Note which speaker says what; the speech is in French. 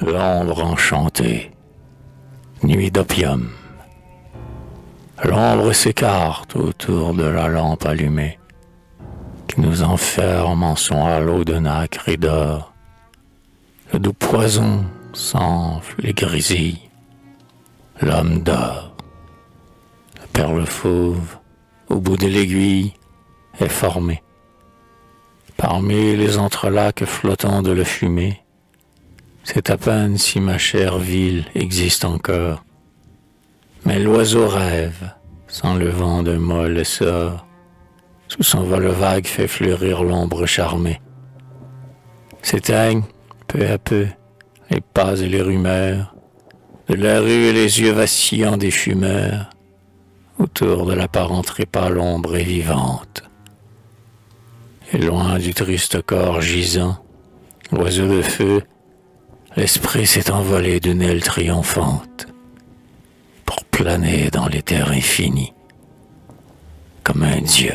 Speaker 1: l'ombre enchantée, nuit d'opium. L'ombre s'écarte autour de la lampe allumée, qui nous enferme en son halo de nacre et d'or. Le doux poison s'enfle et grisille. L'homme dort. La perle fauve, au bout de l'aiguille, est formée. Parmi les entrelacs flottants de la fumée, c'est à peine si ma chère ville existe encore. Mais l'oiseau rêve, sans le vent d'un molle essor. Sous son vol vague fait fleurir l'ombre charmée. S'éteignent, peu à peu, les pas et les rumeurs, de la rue et les yeux vacillants des fumeurs, autour de l'apparent trépas l'ombre est vivante. Et loin du triste corps gisant, oiseau de feu, l'esprit s'est envolé d'une aile triomphante pour planer dans l'éther infini, comme un dieu.